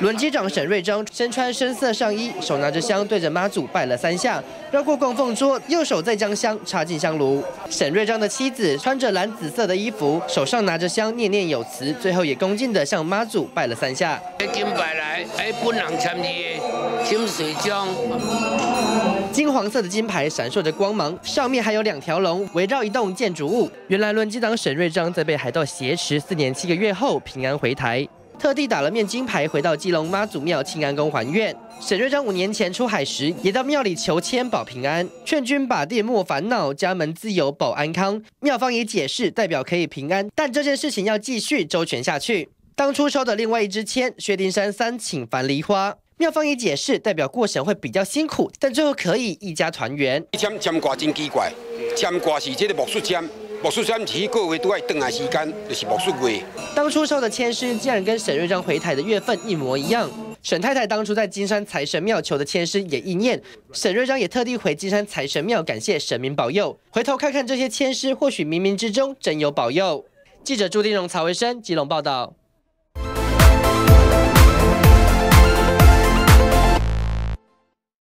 轮机长沈瑞章身穿深色上衣，手拿着香，对着妈祖拜了三下，绕过供奉桌，右手再将香插进香炉。沈瑞章的妻子穿着蓝紫色的衣服，手上拿着香，念念有词，最后也恭敬地向妈祖拜了三下。金牌来，哎，本人参与金水章。金黄色的金牌闪烁着光芒，上面还有两条龙围绕一栋建筑物。原来轮机长沈瑞章在被海盗挟持四年七个月后平安回台。特地打了面金牌，回到基隆妈祖庙庆安宫还愿。沈瑞章五年前出海时，也到庙里求签保平安，劝君把店莫烦恼，家门自有保安康。庙方也解释，代表可以平安，但这件事情要继续周全下去。当初收的另外一支签，薛丁山三请樊梨花，妙方也解释，代表过程会比较辛苦，但最后可以一家团圆。签签挂真奇怪，签挂是这个木术签。魔术签提个月都爱等来时间，就是魔术月。当初收的签诗竟然跟沈瑞章回台的月份一模一样。沈太太当初在金山财神庙求的签诗也应验，沈瑞章也特地回金山财神庙感谢神明保佑。回头看看这些签诗，或许冥冥之中真有保佑。记者朱定荣、曹维生，吉隆报道。